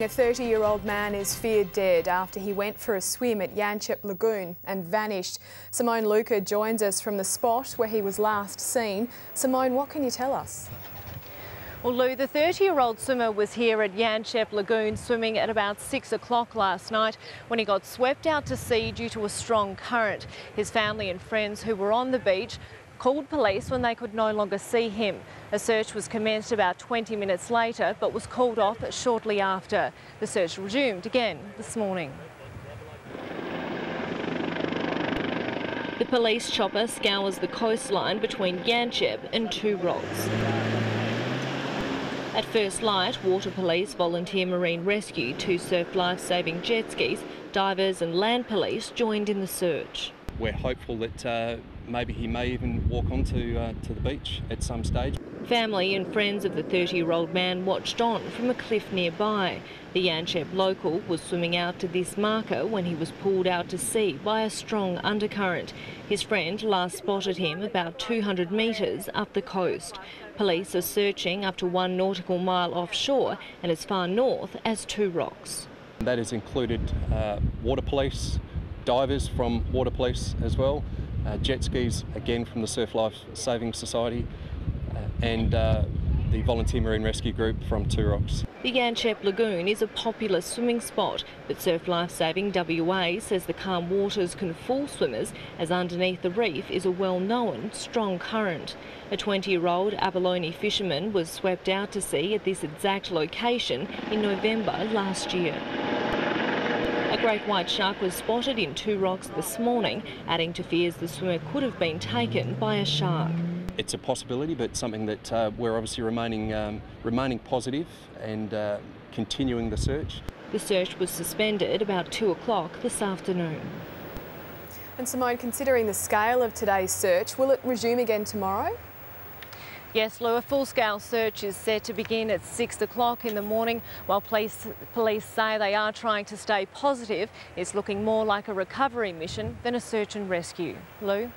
A 30-year-old man is feared dead after he went for a swim at Yanchep Lagoon and vanished. Simone Luca joins us from the spot where he was last seen. Simone, what can you tell us? Well, Lou, the 30-year-old swimmer was here at Yanchep Lagoon swimming at about 6 o'clock last night when he got swept out to sea due to a strong current. His family and friends who were on the beach called police when they could no longer see him. A search was commenced about 20 minutes later but was called off shortly after. The search resumed again this morning. The police chopper scours the coastline between Yanchep and Two Rocks. At first light, Water Police, Volunteer Marine Rescue, two surf life-saving jet skis, divers and land police joined in the search. We're hopeful that uh, maybe he may even walk onto uh, to the beach at some stage. Family and friends of the 30-year-old man watched on from a cliff nearby. The Yanchep local was swimming out to this marker when he was pulled out to sea by a strong undercurrent. His friend last spotted him about 200 metres up the coast. Police are searching up to one nautical mile offshore and as far north as Two Rocks. That has included uh, water police, divers from Water Police as well, uh, jet skis again from the Surf Life Saving Society, uh, and uh, the Volunteer Marine Rescue Group from Two Rocks. The Yanchep Lagoon is a popular swimming spot, but Surf Life Saving WA says the calm waters can fool swimmers as underneath the reef is a well-known strong current. A 20-year-old abalone fisherman was swept out to sea at this exact location in November last year. A great white shark was spotted in Two Rocks this morning, adding to fears the swimmer could have been taken by a shark. It's a possibility, but something that uh, we're obviously remaining, um, remaining positive and uh, continuing the search. The search was suspended about 2 o'clock this afternoon. And Simone, considering the scale of today's search, will it resume again tomorrow? Yes, Lou, a full-scale search is set to begin at 6 o'clock in the morning. While police, police say they are trying to stay positive, it's looking more like a recovery mission than a search and rescue. Lou?